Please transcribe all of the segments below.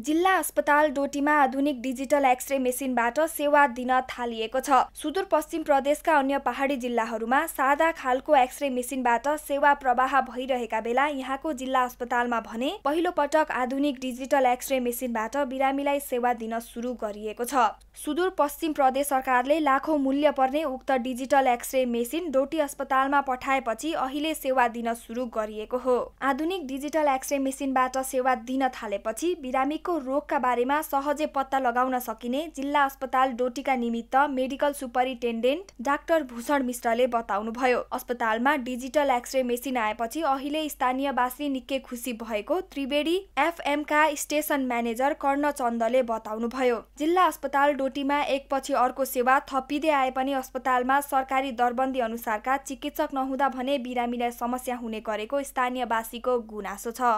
जिल्ला अस्पताल डोटीमा आधुनिक डिजिटल एक्सरे मेसिनबाट सेवा दिन थालिएको छ। सुदूरपश्चिम प्रदेशका अन्य पहाडी जिल्लाहरूमा सादा खालको एक्सरे मेसिनबाट सेवा प्रवाह भइरहेका बेला यहाँको जिल्ला अस्पतालमा भने पहिलो पटक आधुनिक डिजिटल एक्सरे मेसिनबाट बिरामीलाई सेवा दिन सुरु गरिएको छ। सुदूरपश्चिम प्रदेश सरकारले लाखौं मूल्य पर्ने उक्त डिजिटल एक्सरे मेसिन डोटी अस्पतालमा पठाएपछि अहिले सेवा दिन सुरु गरिएको हो। आधुनिक डिजिटल एक्सरे मेसिनबाट सेवा दिन थालेपछि बिरामी बिरामीको रोगका बारेमा सहजै पत्ता लगाउन सकिने जिल्ला अस्पताल डोटीका निमित्त मेडिकल सुपरिन्टेन्डेन्ट डाक्टर भूषण मिश्रले बताउनुभयो। अस्पतालमा डिजिटल एक्सरे मेसिन आएपछि अहिले स्थानीयवासी निकै खुसी भएको त्रिवेणी एफएमका स्टेसन म्यानेजर कर्ण चन्दले बताउनुभयो। जिल्ला अस्पताल डोटीमा एकपछि अर्को सेवा थपिँदै आए पनि अस्पतालमा सरकारी दरबन्दी अनुसारका चिकित्सक नहुँदा भने बिरामीलाई समस्या हुने गरेको स्थानीयवासीको गुनासो छ।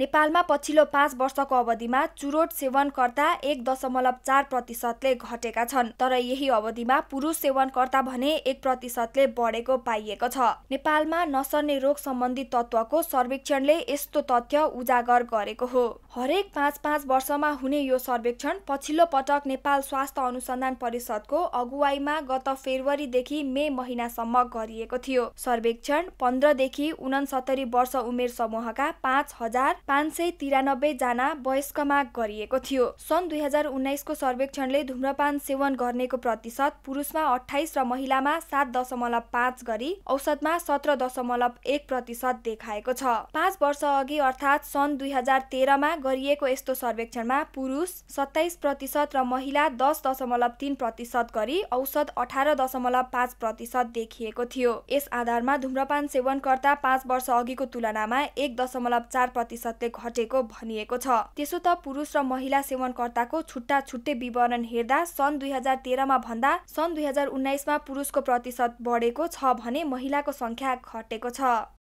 नेपालमा पछिल्लो पाँच वर्षको अवधिमा चुरोट सेवनकर्ता एक दशमलव चार प्रतिशतले घटेका छन् तर यही अवधिमा पुरुष सेवनकर्ता भने एक प्रतिशतले बढेको पाइएको छ। नेपालमा नसर्ने रोग सम्बन्धी तत्त्वको सर्वेक्षणले यस्तो तथ्य उजागर गरेको हो। हरेक पाँच पाँच वर्षमा हुने यो सर्वेक्षण पछिल्लो पटक नेपाल स्वास्थ्य अनुसन्धान परिषदको अगुवाईमा गत फेब्रुअरीदेखि मे महिनासम्म गरिएको थियो। सर्वेक्षण पन्ध्रदेखि उनसत्तरी वर्ष उमेर समूहका पाँच हजार पाँच सय तिरानब्बेजना वयस्कमा गरिएको थियो। सन् दुई हजार उन्नाइसको सर्वेक्षणले धुम्रपान सेवन गर्नेको प्रतिशत पुरुषमा अठाइस र महिलामा सात दशमलव पाँच गरी औसतमा सत्र दशमलव एक प्रतिशत देखाएको छ। पाँच वर्ष अघि अर्थात् सन् दुई हजार तेह्रमा गरिएको यस्तो सर्वेक्षणमा पुरुष सत्ताइस प्रतिशत र महिला दस दशमलव तिन प्रतिशत गरी औसत अठार दशमलव पाँच प्रतिशत देखिएको थियो। यस आधारमा धुम्रपान सेवनकर्ता पाँच वर्ष अघिको तुलनामा एक दशमलव चार प्रतिशत प्रतिशतले घटेको भनिएको छ। त्यसो त पुरुष र महिला सेवनकर्ताको छुट्टा छुट्टै विवरण हेर्दा सन् दुई हजार तेह्रमा भन्दा सन् दुई हजार उन्नाइसमा पुरुषको प्रतिशत बढेको छ भने महिलाको संख्या घटेको छ।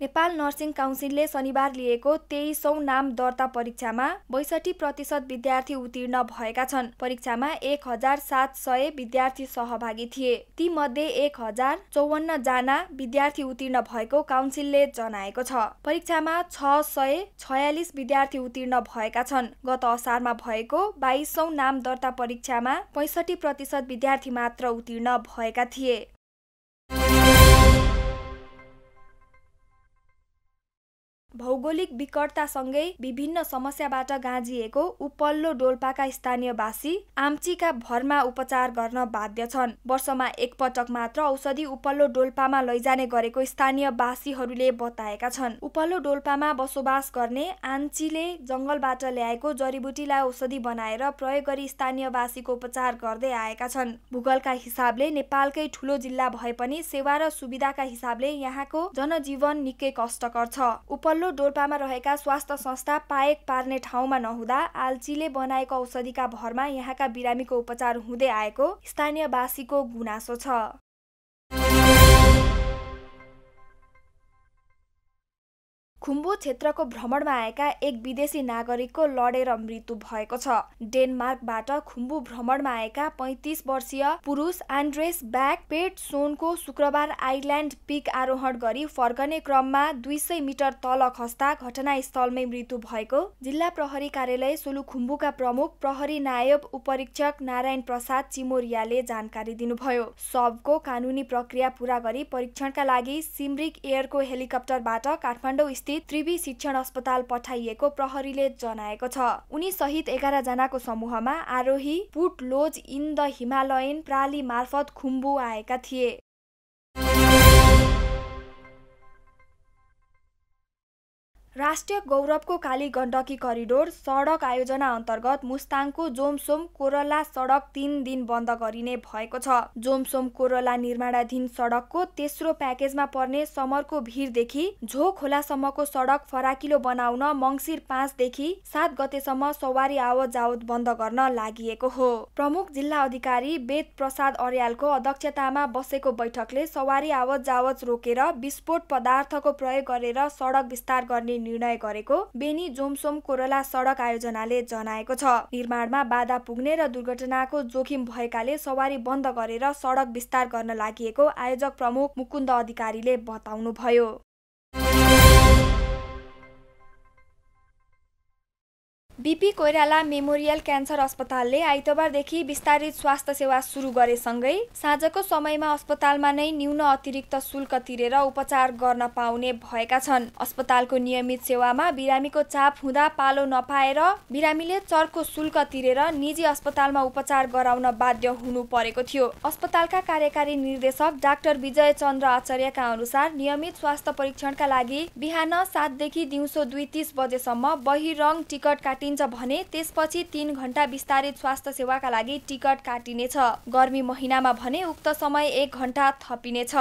नेपाल नर्सिङ काउन्सिलले शनिबार लिएको तेइसौँ नाम दर्ता परीक्षामा बैसठी प्रतिशत विद्यार्थी उत्तीर्ण भएका छन्। परीक्षामा एक हजार सात सय विद्यार्थी सहभागी थिए। ती मध्ये एक हजार चौवन्न जना विद्यार्थी उत्तीर्ण भएको काउन्सिलले जनाएको छ। परीक्षामा छ सय छयालिस विद्यार्थी उत्तीर्ण भएका छन्। गत असारमा भएको बाइसौँ नाम दर्ता परीक्षामा पैसठी प्रतिशत विद्यार्थी मात्र उत्तीर्ण भएका थिए। बहु भौगोलिक विकटतासँगै विभिन्न समस्याबाट गाँजिएको उपल्लो डोल्पाका स्थानीयवासी आम्चीका भरमा उपचार गर्न बाध्य छन्। वर्षमा एकपटक मात्र औषधि उपल्लो डोल्पामा लैजाने गरेको स्थानीयवासीहरूले बताएका छन्। उपल्लो डोल्पामा बसोबास गर्ने आन्चीले जङ्गलबाट ल्याएको जडीबुटीलाई औषधि बनाएर प्रयोग गरी स्थानीयवासीको उपचार गर्दै आएका छन्। भूगोलका हिसाबले नेपालकै ठुलो जिल्ला भए पनि सेवा र सुविधाका हिसाबले यहाँको जनजीवन निकै कष्टकर छ। उपल्लो डोल्पामा रहेका स्वास्थ्य संस्था पाएक पार्ने ठाउँमा नहुँदा आल्चीले बनाएको औषधिका भरमा यहाँका बिरामीको उपचार हुँदै आएको स्थानीयवासीको गुनासो छ। खुम्बु क्षेत्रको भ्रमणमा आएका एक विदेशी नागरिकको लडेर मृत्यु भएको छ। डेनमार्कबाट खुम्बु भ्रमणमा आएका पैँतिस वर्षीय पुरुष आन्ड्रेस ब्याक पेट सोनको शुक्रबार आइल्यान्ड पिक आरोहण गरी फर्कने क्रममा दुई सय मिटर तल खस्दा घटनास्थलमै मृत्यु भएको। जिल्ला प्रहरी कार्यालय सोलुखुम्बुका प्रमुख प्रहरी नायब उपरीक्षक नारायण प्रसाद चिमोरियाले जानकारी दिनुभयो। सबको कानुनी प्रक्रिया पूरा गरी परीक्षणका लागि सिमरिक एयरको हेलिकप्टरबाट काठमाडौँ त्रिवी शिक्षण अस्पताल पठाइएको प्रहरीले जनाएको छ। उनी सहित एघार जनाको समूहमा आरोही put lodge in the Himalayan प्राली मार्फत खुम्बु आएका थिए। राष्ट्रिय गौरवको काली गण्डकी करिडोर सडक आयोजना अन्तर्गत मुस्ताङको जोमसोम कोरला सडक तीन दिन बन्द गरिने भएको छ। जोमसोम कोरला निर्माणाधीन सडकको तेस्रो प्याकेजमा पर्ने समरको भिरदेखि झो खोलासम्मको सडक फराकिलो बनाउन मङ्सिर पाँचदेखि सात गतेसम्म सवारी आवत जावत बन्द गर्न लागि हो। प्रमुख जिल्ला अधिकारी वेद प्रसाद अर्यालको अध्यक्षतामा बसेको बैठकले सवारी आवत जावत रोकेर विस्फोट पदार्थको प्रयोग गरेर सडक विस्तार गर्ने निर्णय गरेको बेनी जोमसोम कोरला सडक आयोजनाले जनाएको छ। निर्माणमा बाधा पुग्ने र दुर्घटनाको जोखिम भएकाले सवारी बन्द गरेर सडक विस्तार गर्न लागि आयोजक प्रमुख मुकुन्द अधिकारीले बताउनुभयो। बिपी कोइराला मेमोरियल क्यान्सर अस्पतालले आइतबारदेखि विस्तारित स्वास्थ्य सेवा सुरु गरेसँगै साँझको समयमा अस्पतालमा नै न्यून अतिरिक्त शुल्क तिरेर उपचार गर्न पाउने भएका छन्। अस्पतालको नियमित सेवामा बिरामीको चाप हुँदा पालो नपाएर बिरामीले चर्को शुल्क तिरेर निजी अस्पतालमा उपचार गराउन बाध्य हुनु परेको थियो। अस्पतालका कार्यकारी निर्देशक डाक्टर विजय चन्द्र आचार्यका अनुसार नियमित स्वास्थ्य परीक्षणका लागि बिहान सातदेखि दिउँसो दुई तिस बजेसम्म बहिरङ टिकट काटि काटिन्छ भने त्यसपछि तीन घण्टा विस्तारित स्वास्थ्य सेवाका लागि टिकट काटिनेछ। गर्मी महिनामा भने उक्त समय एक घण्टा थपिनेछ।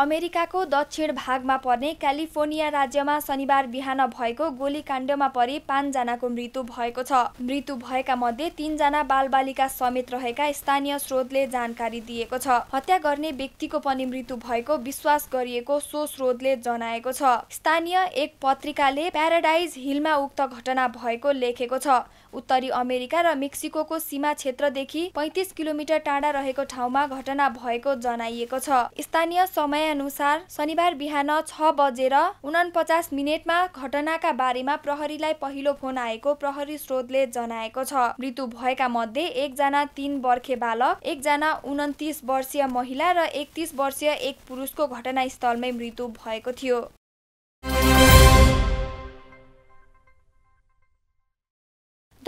अमेरिकाको दक्षिण भागमा पर्ने क्यालिफोर्निया राज्यमा शनिबार बिहान भएको गोलीकाण्डमा परि पाँचजनाको मृत्यु भएको छ। मृत्यु भएका मध्ये तीनजना बालबालिका समेत रहेका स्थानीय स्रोतले जानकारी दिएको छ। हत्या गर्ने व्यक्तिको पनि मृत्यु भएको विश्वास गरिएको सो स्रोतले जनाएको छ। स्थानीय एक पत्रिकाले प्याराडाइज हिलमा उक्त घटना भएको लेखेको छ। उत्तरी अमेरिका र मेक्सिको सीमा क्षेत्रदेखि पैँतिस किलोमिटर टाढा रहेको ठाउँमा घटना भएको जनाइएको छ। स्थानीय समय अनुसार शनिबार बिहान छ बजेर उनपचास मिनटमा घटनाका बारेमा प्रहरीलाई पहिलो फोन आएको प्रहरी स्रोतले जनाएको छ। मृत्यु भएका मध्ये एकजना तीन वर्खे बालक एकजना उन्तिस वर्षीय महिला र एकतिस वर्षीय एक पुरुषको घटनास्थलमै मृत्यु भएको थियो।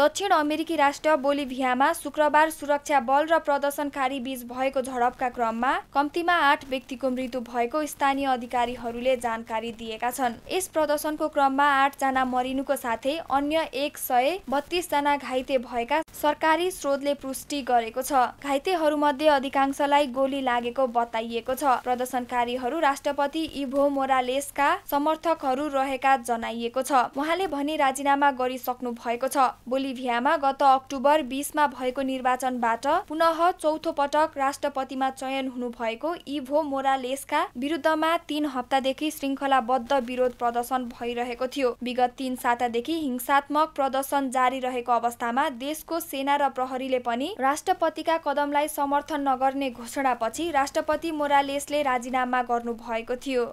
दक्षिण अमेरिकी राष्ट्र बोलिभियामा शुक्रबार सुरक्षा बल र प्रदर्शनकारी बीच भएको झडपका क्रममा कम्तीमा आठ व्यक्तिको मृत्यु भएको स्थानीय अधिकारीहरूले जानकारी दिएका छन्। यस प्रदर्शनको क्रममा आठजना मरिनुको साथै अन्य एक सय बत्तीसजना घाइते भएका सरकारी स्रोतले पुष्टि गरेको छ। घाइतेहरूमध्ये अधिकांशलाई गोली लागेको बताइएको छ। प्रदर्शनकारीहरू राष्ट्रपति इभो मोरालेसका समर्थकहरू रहेका जनाइएको छ। उहाँले भने राजीनामा गरिसक्नु भएको छ। बोलिभियामा गत अक्टोबर बिसमा भएको निर्वाचनबाट पुनः चौथो पटक राष्ट्रपतिमा चयन हुनुभएको इभो मोरालेसका विरुद्धमा तीन हप्तादेखि श्रृङ्खलाबद्ध विरोध प्रदर्शन भइरहेको थियो। विगत तीन सातादेखि हिंसात्मक प्रदर्शन जारी रहेको अवस्थामा देशको सेना र प्रहरीले पनि राष्ट्रपतिका कदमलाई समर्थन नगर्ने घोषणापछि राष्ट्रपति मोरालेसले राजीनामा गर्नु भएको थियो।